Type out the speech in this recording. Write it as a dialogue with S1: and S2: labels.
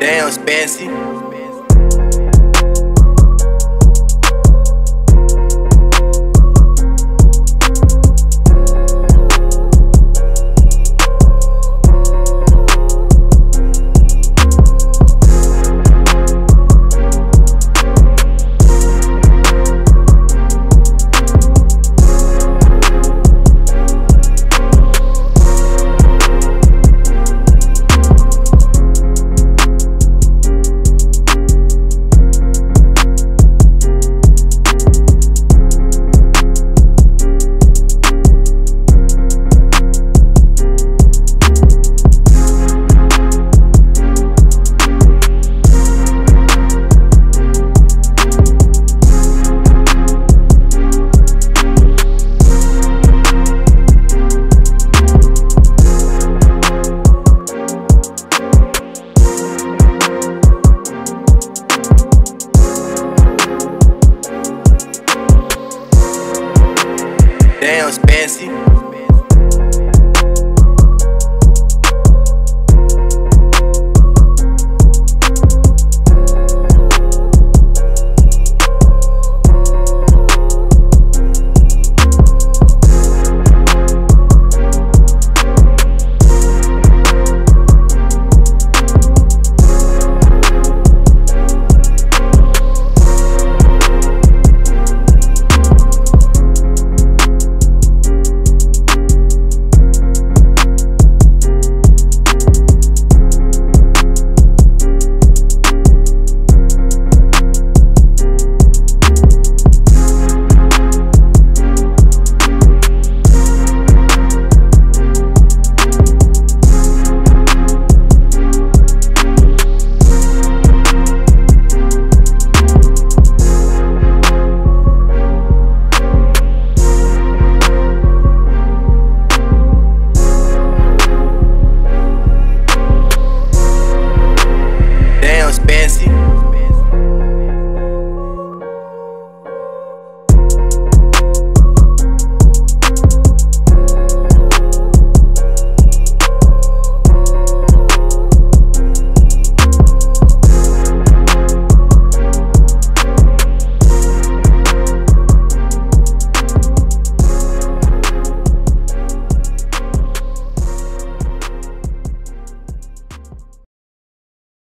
S1: Damn, fancy. Spancy.